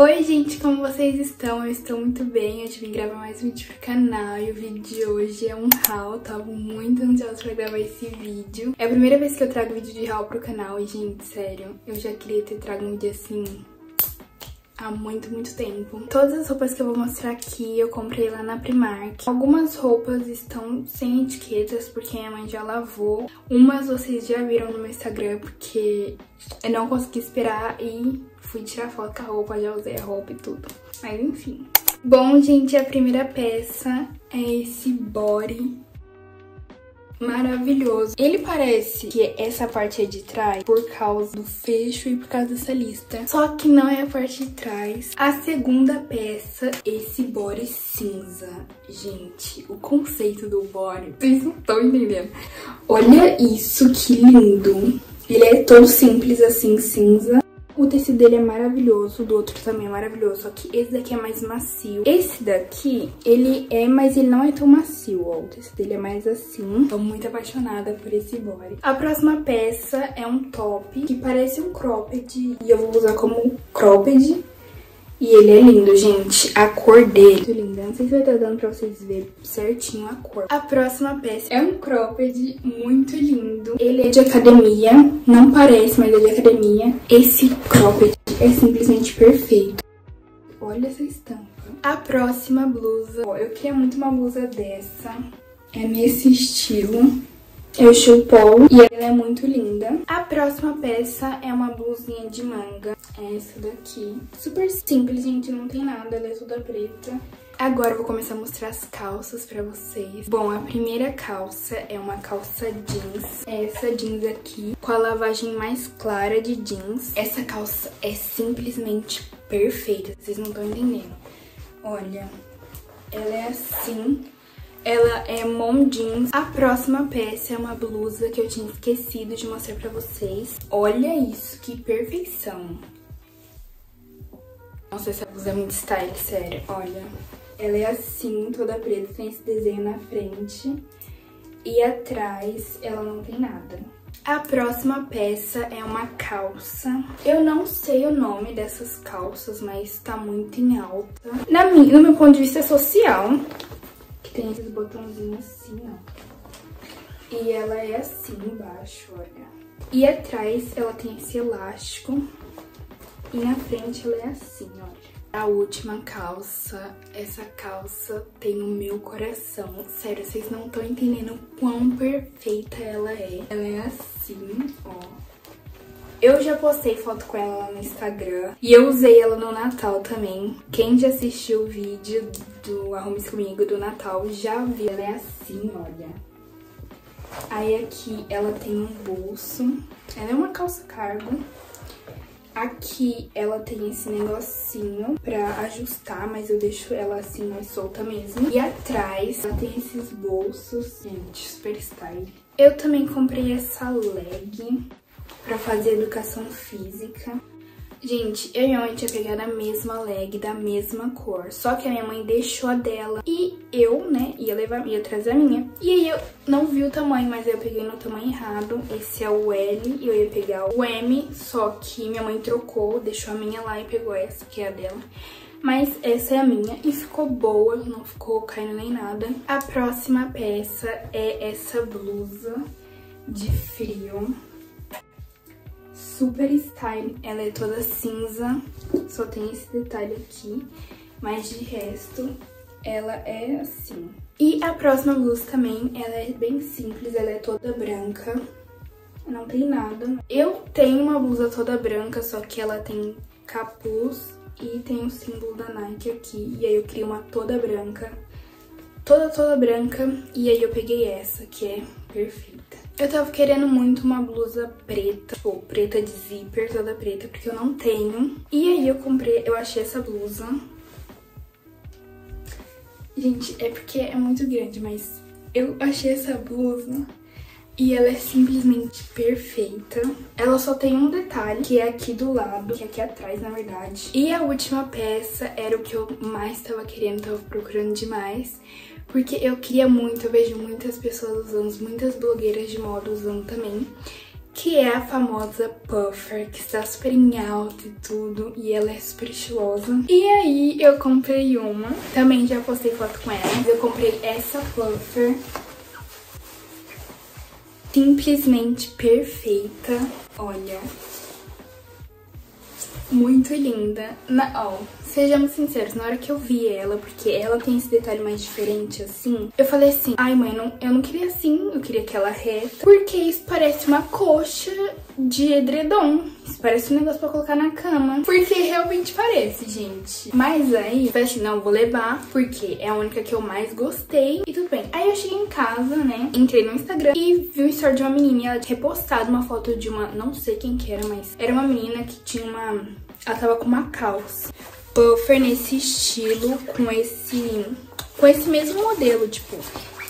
Oi gente, como vocês estão? Eu estou muito bem, eu vim gravar mais um vídeo pro canal e o vídeo de hoje é um haul, tava muito ansiosa pra gravar esse vídeo. É a primeira vez que eu trago vídeo de haul pro canal e gente, sério, eu já queria ter trago um vídeo assim há muito, muito tempo. Todas as roupas que eu vou mostrar aqui eu comprei lá na Primark. Algumas roupas estão sem etiquetas porque minha mãe já lavou. Umas vocês já viram no meu Instagram porque eu não consegui esperar e fui tirar foto com a roupa, já usei a roupa e tudo. Mas enfim. Bom, gente, a primeira peça é esse body maravilhoso. Ele parece que essa parte é de trás por causa do fecho e por causa dessa lista. Só que não é a parte de trás. A segunda peça, esse body cinza. Gente, o conceito do body, vocês não estão entendendo. Olha isso, que lindo. Ele é todo simples assim, cinza. O tecido dele é maravilhoso, o do outro também é maravilhoso, só que esse daqui é mais macio. Esse daqui, ele é, mas ele não é tão macio, ó. O tecido dele é mais assim. Tô muito apaixonada por esse body. A próxima peça é um top, que parece um cropped, e eu vou usar como cropped. E ele é lindo, gente. A cor dele. Muito linda. Não sei se vai estar dando pra vocês verem certinho a cor. A próxima peça é um cropped muito lindo. Ele é de academia. Não parece, mas é de academia. Esse cropped é simplesmente perfeito. Olha essa estampa. A próxima blusa. Eu queria muito uma blusa dessa. É nesse estilo. É o estilo polo e ela é muito linda. A próxima peça é uma blusinha de manga. É essa daqui. Super simples, gente, não tem nada, ela é toda preta. Agora eu vou começar a mostrar as calças pra vocês. Bom, a primeira calça é uma calça jeans. É essa jeans aqui, com a lavagem mais clara de jeans. Essa calça é simplesmente perfeita, vocês não estão entendendo. Olha, ela é assim, ela é mom jeans. A próxima peça é uma blusa que eu tinha esquecido de mostrar pra vocês. Olha isso, que perfeição. Nossa, essa blusa é muito style, sério. Olha, ela é assim, toda preta, tem esse desenho na frente. E atrás ela não tem nada. A próxima peça é uma calça. Eu não sei o nome dessas calças, mas tá muito em alta. Na minha, no meu ponto de vista social, tem esses botãozinhos assim, ó. E ela é assim embaixo, olha. E atrás ela tem esse elástico. E na frente ela é assim, olha. A última calça, essa calça tem o meu coração. Sério, vocês não estão entendendo o quão perfeita ela é. Ela é assim, ó. Eu já postei foto com ela lá no Instagram e eu usei ela no Natal também. Quem já assistiu o vídeo do Arrume-se Comigo do Natal já viu. Ela é assim, olha. Aí aqui ela tem um bolso. Ela é uma calça cargo. Aqui ela tem esse negocinho pra ajustar, mas eu deixo ela assim mais solta mesmo. E atrás ela tem esses bolsos, gente, super style. Eu também comprei essa leg pra fazer educação física. Gente, eu e minha mãe tinha pegado a mesma leg, da mesma cor. Só que a minha mãe deixou a dela. E eu, né, ia levar, ia trazer a minha. E aí eu não vi o tamanho, mas eu peguei no tamanho errado. Esse é o L e eu ia pegar o M. Só que minha mãe trocou, deixou a minha lá e pegou essa, que é a dela. Mas essa é a minha e ficou boa, não ficou caindo nem nada. A próxima peça é essa blusa de frio super style. Ela é toda cinza, só tem esse detalhe aqui, mas de resto ela é assim. E a próxima blusa também, ela é bem simples, ela é toda branca, não tem nada. Eu tenho uma blusa toda branca, só que ela tem capuz e tem o símbolo da Nike aqui. E aí eu criei uma toda branca, toda toda branca, e aí eu peguei essa, que é perfeita. Eu tava querendo muito uma blusa preta, ou preta de zíper, toda preta, porque eu não tenho. E aí eu comprei, eu achei essa blusa. Gente, é porque é muito grande, mas eu achei essa blusa e ela é simplesmente perfeita. Ela só tem um detalhe, que é aqui do lado, que é aqui atrás, na verdade. E a última peça era o que eu mais tava querendo, tava procurando demais. Porque eu queria muito, eu vejo muitas pessoas usando, muitas blogueiras de moda usando também, que é a famosa Puffer, que está super em alta e tudo, e ela é super estilosa. E aí eu comprei uma, também já postei foto com ela, eu comprei essa Puffer, simplesmente perfeita, olha, muito linda. Na, ó, sejamos sinceros, na hora que eu vi ela, porque ela tem esse detalhe mais diferente assim, eu falei assim, ai mãe, não, eu não queria assim, eu queria aquela reta, porque isso parece uma coxa de edredom. Isso parece um negócio pra colocar na cama. Porque realmente parece, gente. Mas aí, eu falei assim, não, vou levar, porque é a única que eu mais gostei. E tudo bem. Aí eu cheguei em casa, né, entrei no Instagram e vi o story de uma menina ela tinha repostado uma foto de uma, não sei quem que era, mas era uma menina que tinha uma... Ela tava com uma calça puffer nesse estilo, com esse, com esse mesmo modelo, tipo,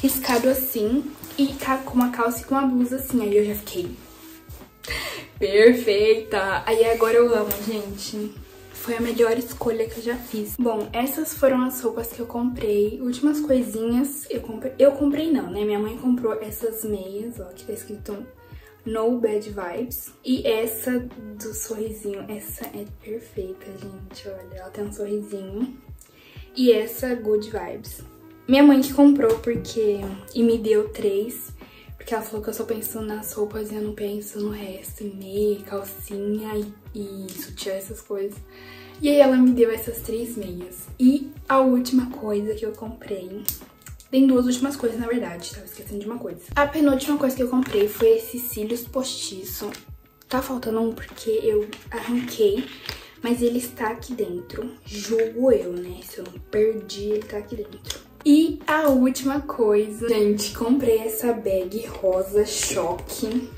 riscado assim, e com uma calça e com uma blusa assim. Aí eu já fiquei perfeita. Aí agora eu amo, gente. Foi a melhor escolha que eu já fiz. Bom, essas foram as roupas que eu comprei. Últimas coisinhas, eu comprei... Eu comprei não, né? Minha mãe comprou essas meias, ó, que tá escrito No Bad Vibes. E essa do sorrisinho, essa é perfeita, gente, olha. Ela tem um sorrisinho. E essa Good Vibes. Minha mãe que comprou porque... E me deu três. Porque ela falou que eu só penso nas roupas e eu não penso no resto. Meia, calcinha e, e sutiã, essas coisas. E aí ela me deu essas três meias. E a última coisa que eu comprei... Tem duas últimas coisas, na verdade, tava esquecendo de uma coisa. A penúltima coisa que eu comprei foi esses cílios postiço. Tá faltando um porque eu arranquei, mas ele está aqui dentro. Julgo eu, né? Se eu não perdi, ele tá aqui dentro. E a última coisa, gente, comprei essa bag rosa choque.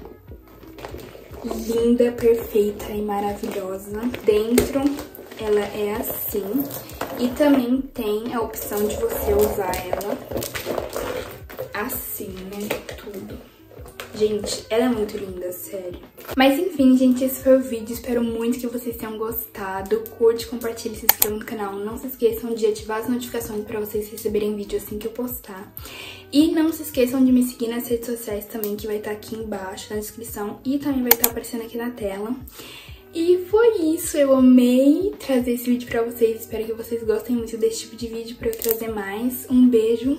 Linda, perfeita e maravilhosa. Dentro ela é assim. E também tem a opção de você usar ela assim, né? Tudo. Gente, ela é muito linda, sério. Mas enfim, gente, esse foi o vídeo. Espero muito que vocês tenham gostado. Curte, compartilhe, se inscreva no canal. Não se esqueçam de ativar as notificações pra vocês receberem vídeo assim que eu postar. E não se esqueçam de me seguir nas redes sociais também, que vai estar aqui embaixo na descrição. E também vai estar aparecendo aqui na tela. E foi isso, eu amei trazer esse vídeo pra vocês. Espero que vocês gostem muito desse tipo de vídeo pra eu trazer mais. Um beijo